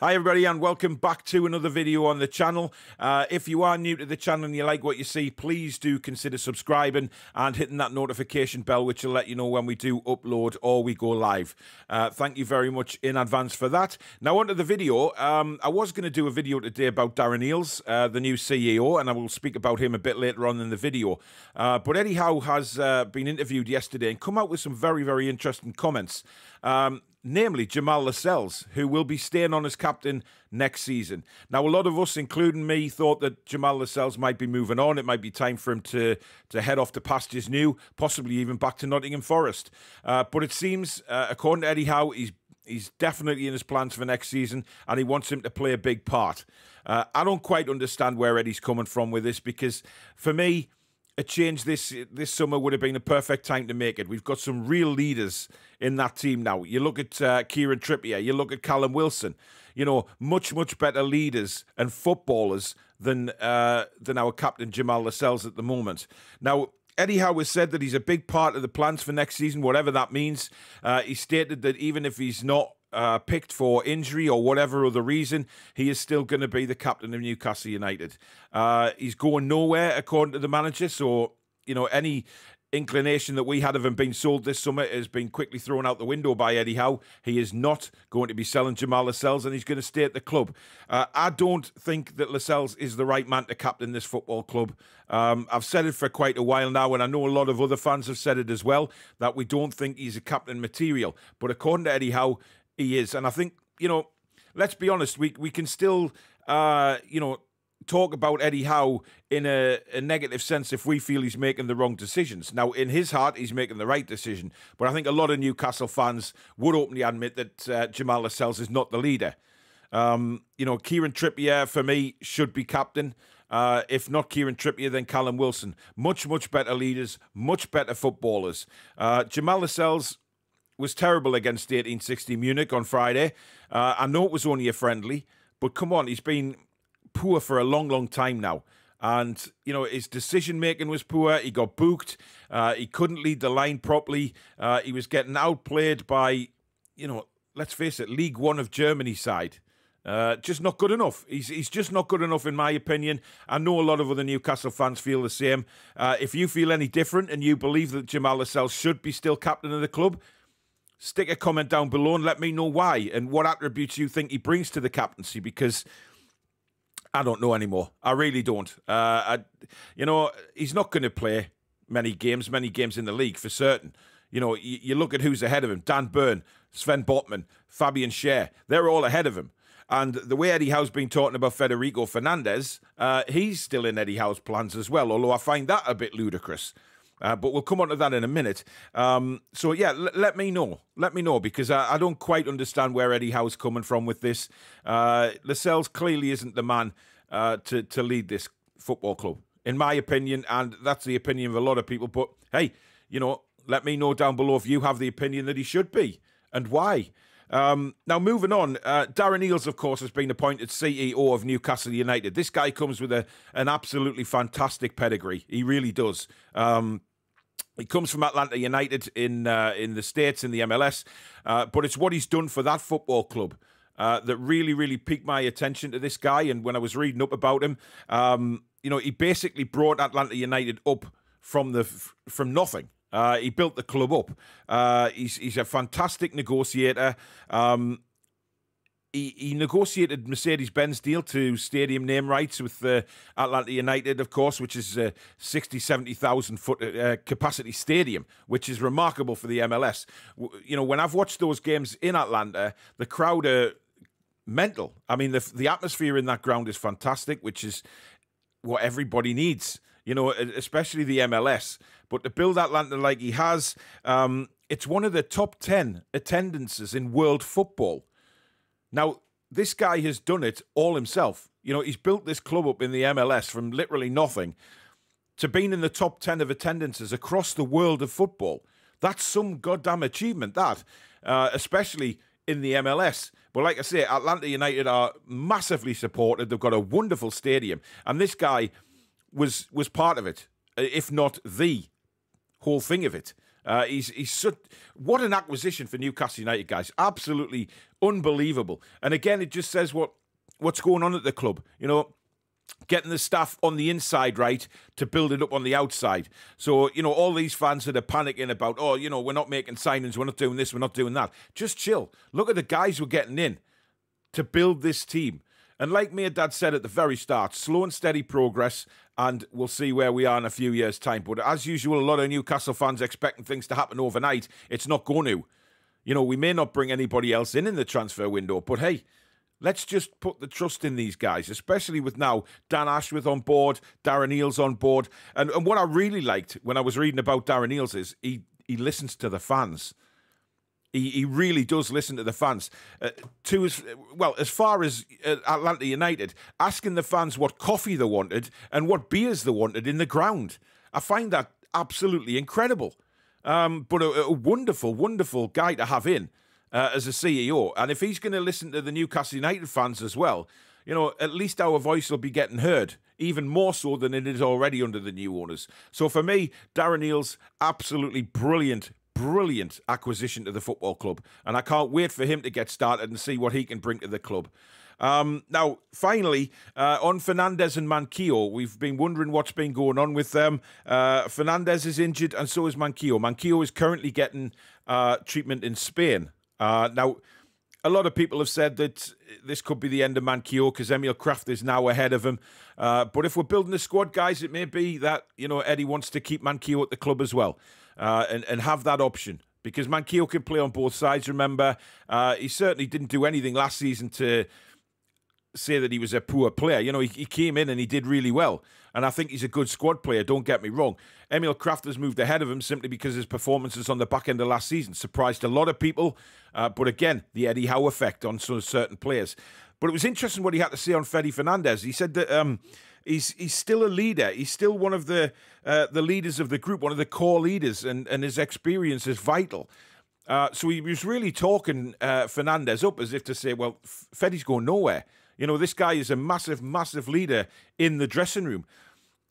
Hi everybody and welcome back to another video on the channel. Uh, if you are new to the channel and you like what you see, please do consider subscribing and hitting that notification bell which will let you know when we do upload or we go live. Uh, thank you very much in advance for that. Now onto the video. Um, I was going to do a video today about Darren Eales, uh, the new CEO, and I will speak about him a bit later on in the video. Uh, but Eddie Howe has uh, been interviewed yesterday and come out with some very, very interesting comments. Um, namely Jamal Lascelles, who will be staying on as captain next season. Now, a lot of us, including me, thought that Jamal Lascelles might be moving on. It might be time for him to, to head off to pastures new, possibly even back to Nottingham Forest. Uh, but it seems, uh, according to Eddie Howe, he's he's definitely in his plans for next season, and he wants him to play a big part. Uh, I don't quite understand where Eddie's coming from with this because, for me, a change this this summer would have been the perfect time to make it. We've got some real leaders in that team now. You look at uh, Kieran Trippier, you look at Callum Wilson. You know, much much better leaders and footballers than uh, than our captain Jamal Lascelles at the moment. Now. Eddie Howe has said that he's a big part of the plans for next season, whatever that means. Uh, he stated that even if he's not uh, picked for injury or whatever other reason, he is still going to be the captain of Newcastle United. Uh, he's going nowhere, according to the manager. So, you know, any inclination that we had of him being sold this summer has been quickly thrown out the window by Eddie Howe. He is not going to be selling Jamal Lascelles and he's going to stay at the club. Uh, I don't think that Lascelles is the right man to captain this football club. Um, I've said it for quite a while now, and I know a lot of other fans have said it as well, that we don't think he's a captain material. But according to Eddie Howe, he is. And I think, you know, let's be honest, we, we can still, uh, you know, talk about Eddie Howe in a, a, negative sense if we feel he's making the wrong decisions. Now, in his heart, he's making the right decision. But I think a lot of Newcastle fans would openly admit that uh, Jamal Lascelles is not the leader. Um, you know, Kieran Trippier, for me, should be captain. Uh, if not Kieran Trippier, then Callum Wilson. Much, much better leaders, much better footballers. Uh, Jamal Lascelles was terrible against 1860 Munich on Friday. Uh, I know it was only a friendly, but come on, he's been poor for a long, long time now. And, you know, his decision making was poor. He got booked. Uh, he couldn't lead the line properly. Uh, he was getting outplayed by, you know, let's face it, League One of Germany side. Uh, just not good enough. He's he's just not good enough, in my opinion. I know a lot of other Newcastle fans feel the same. Uh, if you feel any different and you believe that Jamal Lascelles should be still captain of the club, stick a comment down below and let me know why and what attributes you think he brings to the captaincy because I don't know anymore. I really don't. Uh, I, you know, he's not going to play many games, many games in the league for certain. You know, you, you look at who's ahead of him Dan Burn, Sven Botman, Fabian Schär. They're all ahead of him. And the way Eddie Howe's been talking about Federico Fernandez, uh, he's still in Eddie Howe's plans as well, although I find that a bit ludicrous. Uh, but we'll come on to that in a minute. Um, so yeah, l- let me know. Let me know because I, I, don't quite understand where Eddie Howe's coming from with this. Uh, Lascelles clearly isn't the man uh, to to lead this football club, in my opinion, and that's the opinion of a lot of people. But hey, you know, let me know down below if you have the opinion that he should be and why. Um, now, moving on, uh, Darren Eales, of course, has been appointed CEO of Newcastle United. This guy comes with a, an absolutely fantastic pedigree. He really does. Um, he comes from Atlanta United in uh, in the states in the MLS, uh, but it's what he's done for that football club uh, that really really piqued my attention to this guy. And when I was reading up about him, um, you know, he basically brought Atlanta United up from the from nothing. Uh, he built the club up. Uh, he's he's a fantastic negotiator. Um, he, he negotiated Mercedes Benz deal to stadium name rights with uh, Atlanta United, of course, which is a 60, 70,000 foot uh, capacity stadium, which is remarkable for the MLS. You know, when I've watched those games in Atlanta, the crowd are mental. I mean, the, the atmosphere in that ground is fantastic, which is what everybody needs, you know, especially the MLS. But to build Atlanta like he has, um, it's one of the top 10 attendances in world football. Now, this guy has done it all himself. You know, he's built this club up in the MLS from literally nothing to being in the top 10 of attendances across the world of football. That's some goddamn achievement, that, uh, especially in the MLS. But like I say, Atlanta United are massively supported. They've got a wonderful stadium. And this guy was was part of it, if not the whole thing of it. Uh, he's he's such, what an acquisition for Newcastle United, guys. Absolutely unbelievable. And again, it just says what what's going on at the club. You know, getting the staff on the inside right to build it up on the outside. So, you know, all these fans that are panicking about, oh, you know, we're not making signings, we're not doing this, we're not doing that. Just chill. Look at the guys we're getting in to build this team. And like me and Dad said at the very start, slow and steady progress, and we'll see where we are in a few years' time. But as usual, a lot of Newcastle fans expecting things to happen overnight. It's not going to. You know, we may not bring anybody else in in the transfer window, but hey, Let's just put the trust in these guys, especially with now Dan Ashworth on board, Darren Eales on board. And, and what I really liked when I was reading about Darren Eales is he, he listens to the fans. He, he really does listen to the fans. Uh, to as well as far as uh, Atlanta United, asking the fans what coffee they wanted and what beers they wanted in the ground. I find that absolutely incredible. Um, but a, a wonderful, wonderful guy to have in uh, as a CEO. And if he's going to listen to the Newcastle United fans as well, you know, at least our voice will be getting heard, even more so than it is already under the new owners. So for me, Darren Eales, absolutely brilliant, brilliant acquisition to the football club. And I can't wait for him to get started and see what he can bring to the club. Um, now, finally, uh, on Fernandez and Manquillo, we've been wondering what's been going on with them. Uh, Fernandez is injured, and so is Manquillo. Manquillo is currently getting uh, treatment in Spain. Uh, now, a lot of people have said that this could be the end of Manquillo because Emil Krafth is now ahead of him. Uh, but if we're building a squad, guys, it may be that you know Eddie wants to keep Manquillo at the club as well uh, and and have that option because Manquillo can play on both sides. Remember, uh, he certainly didn't do anything last season to say that he was a poor player. You know, he, he came in and he did really well. And I think he's a good squad player, don't get me wrong. Emil Krafth has moved ahead of him simply because his performances on the back end of last season surprised a lot of people. Uh, but again, the Eddie Howe effect on some certain players. But it was interesting what he had to say on Freddy Fernandez. He said that um, he's he's still a leader. He's still one of the uh, the leaders of the group, one of the core leaders, and, and his experience is vital. Uh, so he was really talking uh, Fernandez up as if to say, well, Freddy's going nowhere. You know, this guy is a massive, massive leader in the dressing room.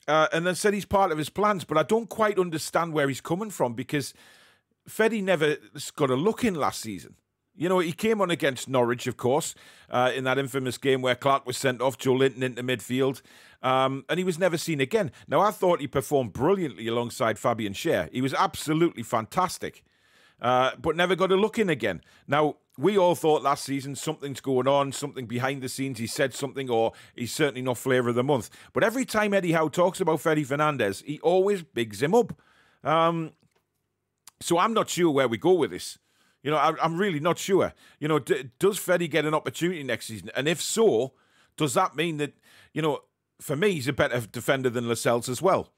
Uh, and then said he's part of his plans, but I don't quite understand where he's coming from because Feddy never got a look in last season. You know, he came on against Norwich, of course, uh, in that infamous game where Clark was sent off, Joelinton into midfield, um, and he was never seen again. Now, I thought he performed brilliantly alongside Fabian Schär. He was absolutely fantastic, uh, but never got a look in again. Now, we all thought last season something's going on, something behind the scenes. He said something, or he's certainly not flavour of the month. But every time Eddie Howe talks about Freddy Fernandez, he always bigs him up. Um, so I'm not sure where we go with this. You know, I, am really not sure. You know, d- does Freddy get an opportunity next season? And if so, does that mean that, you know, for me, he's a better defender than Lascelles as well?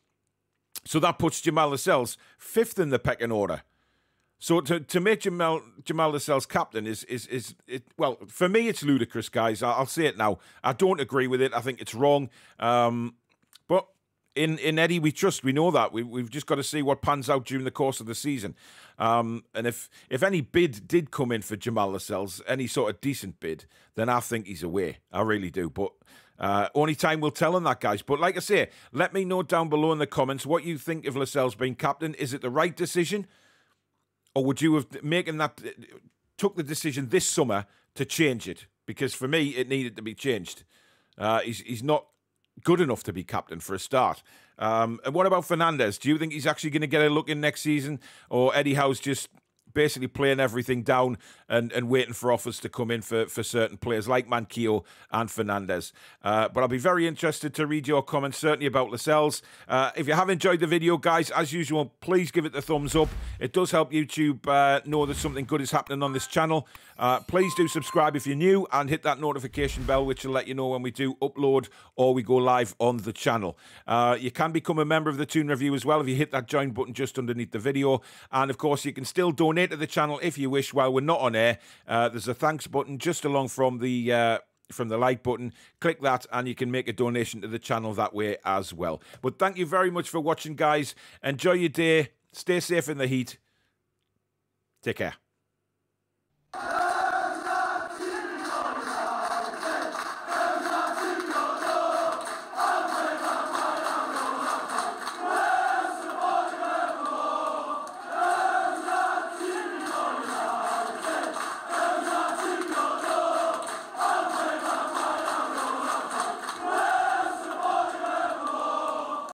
So that puts Jamal Lascelles fifth in the pecking order. So to, to make Jamal Jamal Lascelles captain is is is it, well for me it's ludicrous, guys. I'll say it now. I don't agree with it. I think it's wrong. Um, but in in Eddie we trust. We know that. We we've just got to see what pans out during the course of the season. Um, and if if any bid did come in for Jamal Lascelles, any sort of decent bid, then I think he's away. I really do. But uh, only time will tell on that, guys. But like I say, let me know down below in the comments what you think of Lascelles being captain. Is it the right decision? Or would you have making that took the decision this summer to change it? Because for me, it needed to be changed. Uh, he's he's not good enough to be captain for a start. Um, and what about Fernandez? Do you think he's actually going to get a look in next season, or Eddie Howe's just basically playing everything down and, and waiting for offers to come in for, for certain players like Manquillo and Fernandez. Uh, but I'll be very interested to read your comments, certainly about Lascelles. Uh, if you have enjoyed the video, guys, as usual, please give it the thumbs up. It does help YouTube uh, know that something good is happening on this channel. Uh, please do subscribe if you're new and hit that notification bell, which will let you know when we do upload or we go live on the channel. Uh, you can become a member of the Toon Review as well if you hit that join button just underneath the video. And of course, you can still donate to the channel if you wish while we're not on air. Uh, there's a thanks button just along from the uh, from the like button. Click that and you can make a donation to the channel that way as well. But thank you very much for watching, guys. Enjoy your day. Stay safe in the heat. Take care.